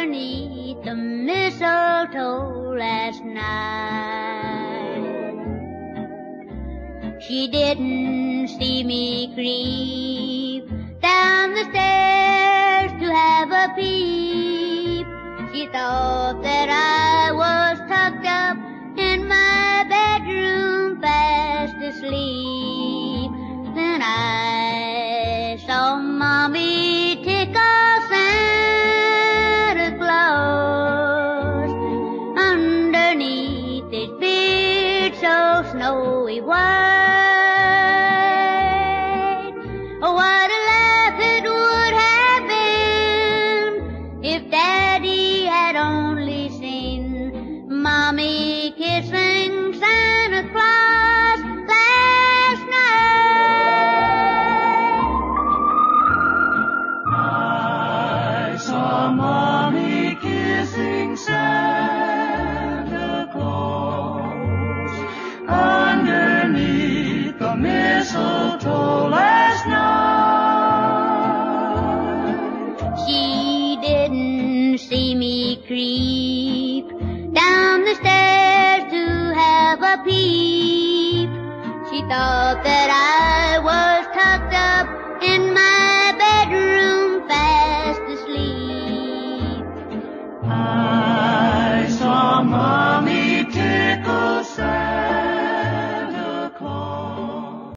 underneath the mistletoe last night. She didn't see me creep down the stairs to have a peep. She thought that I was tucked up in my bedroom fast asleep. Then I saw mommy snowy white. Oh, what a laugh it would have been if Daddy had only seen Mommy kissing Santa Claus last night. I saw Mommy kissing Santa creep down the stairs to have a peep. She thought that I